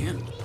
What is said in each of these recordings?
him.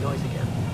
Noise again.